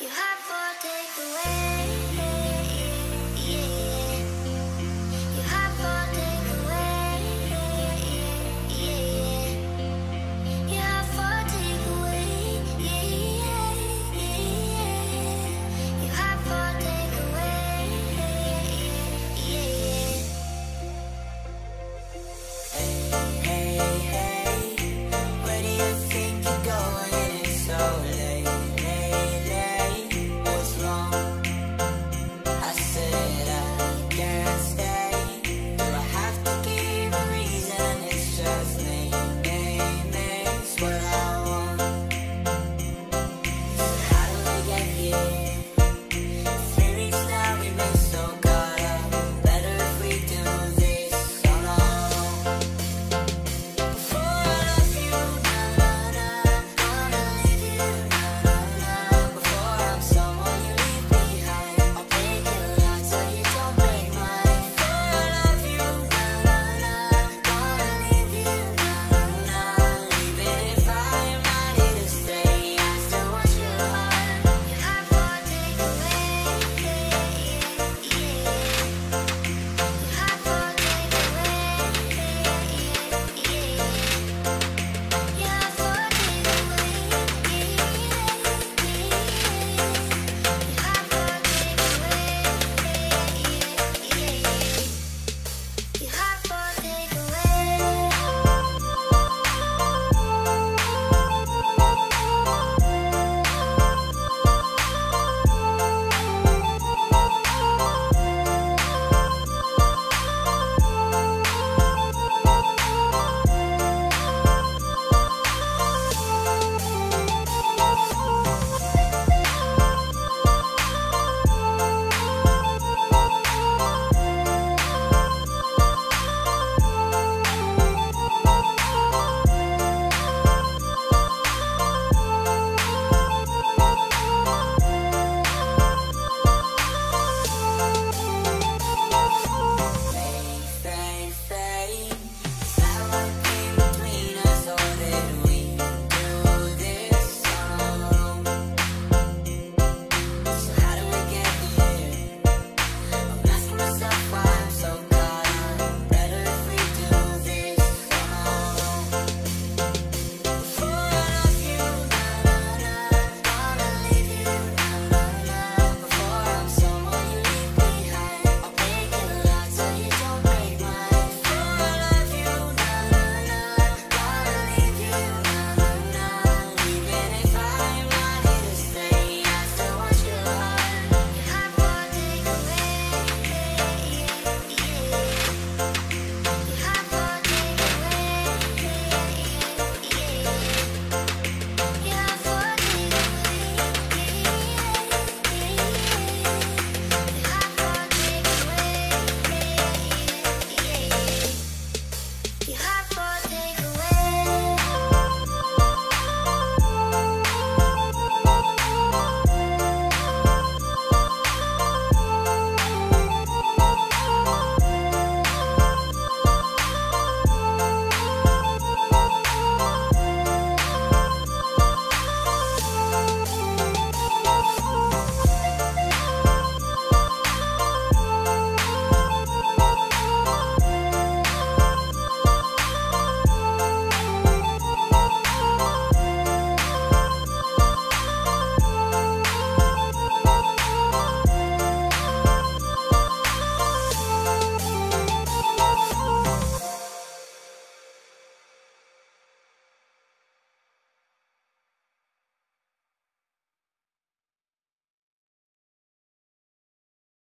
You have for takeaway.